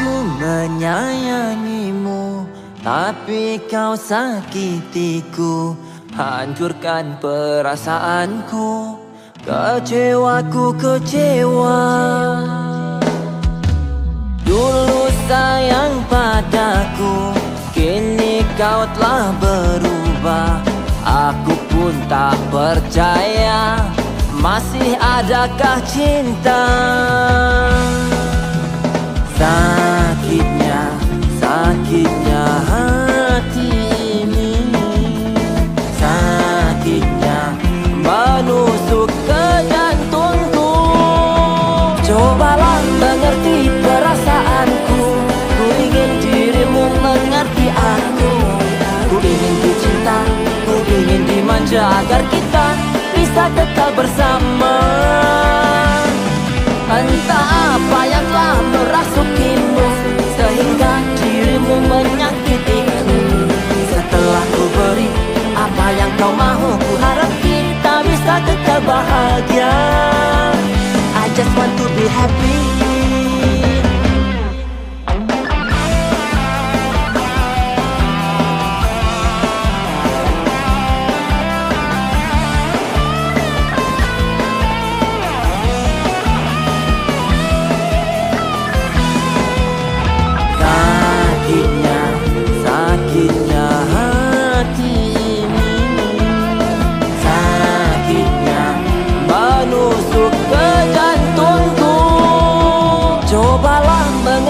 Aku menyayangimu Tapi kau sakitiku. Hancurkan perasaanku Kecewaku kecewa. Dulu sayang padaku Kini kau telah berubah. Aku pun tak percaya Masih adakah cinta? Sakitnya, bisa kekal bahagia. I just want to be happy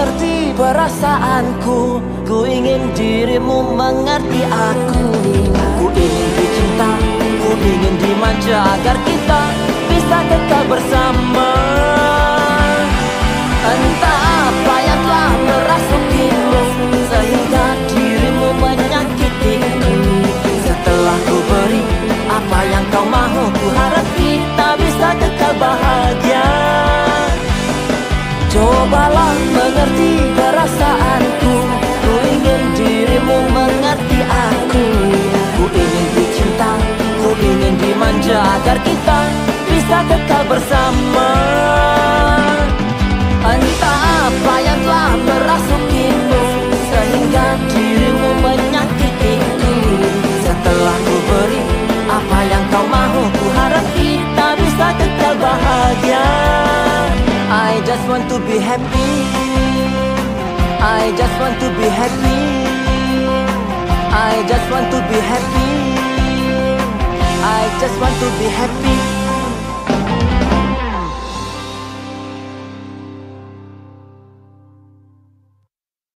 mengerti perasaanku. Ku ingin dirimu mengerti aku. Ku ingin dicinta, ku ingin dimanja Agar kita bisa kekal bersama Cobalah mengerti perasaanku. Ku ingin dirimu mengerti aku. Ku ingin dicinta, ku ingin dimanja Agar kita bisa kekal bersama just want to be happy. I just want to be happy. I just want to be happy. I just want to be happy